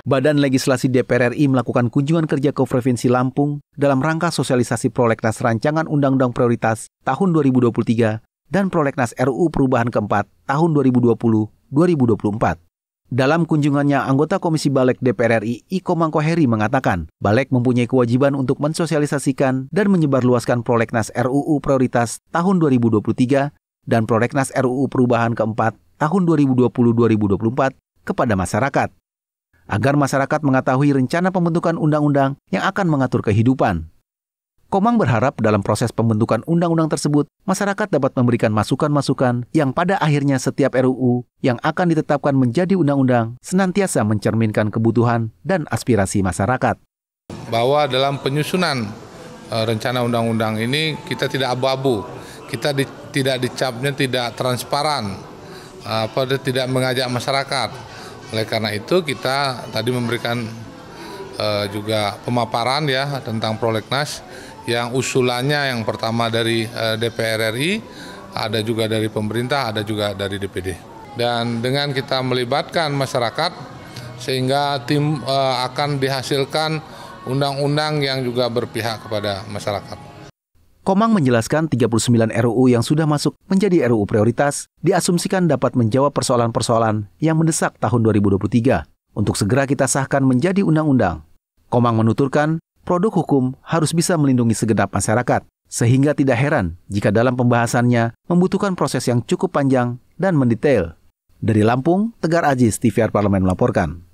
Badan Legislasi DPR RI melakukan kunjungan kerja ke Provinsi Lampung dalam rangka sosialisasi prolegnas Rancangan Undang-Undang Prioritas tahun 2023 dan prolegnas RUU Perubahan keempat tahun 2020-2024. Dalam kunjungannya, anggota Komisi Balek DPR RI Iko Mangkoheri mengatakan, Balek mempunyai kewajiban untuk mensosialisasikan dan menyebarluaskan prolegnas RUU Prioritas tahun 2023 dan prolegnas RUU Perubahan keempat tahun 2020-2024 kepada masyarakat. Agar masyarakat mengetahui rencana pembentukan undang-undang yang akan mengatur kehidupan. Komang berharap dalam proses pembentukan undang-undang tersebut, masyarakat dapat memberikan masukan-masukan yang pada akhirnya setiap RUU yang akan ditetapkan menjadi undang-undang senantiasa mencerminkan kebutuhan dan aspirasi masyarakat. Bahwa dalam penyusunan e, rencana undang-undang ini kita tidak abu-abu, kita di, tidak dicapnya tidak transparan, apa tidak mengajak masyarakat. Oleh karena itu kita tadi memberikan uh, juga pemaparan ya tentang prolegnas yang usulannya yang pertama dari uh, DPR RI, ada juga dari pemerintah, ada juga dari DPD. Dan dengan kita melibatkan masyarakat sehingga tim uh, akan dihasilkan undang-undang yang juga berpihak kepada masyarakat. Komang menjelaskan 39 RUU yang sudah masuk menjadi RUU prioritas diasumsikan dapat menjawab persoalan-persoalan yang mendesak tahun 2023 untuk segera kita sahkan menjadi undang-undang. Komang menuturkan produk hukum harus bisa melindungi segenap masyarakat, sehingga tidak heran jika dalam pembahasannya membutuhkan proses yang cukup panjang dan mendetail. Dari Lampung, Tegar Ajis, TVR Parlemen melaporkan.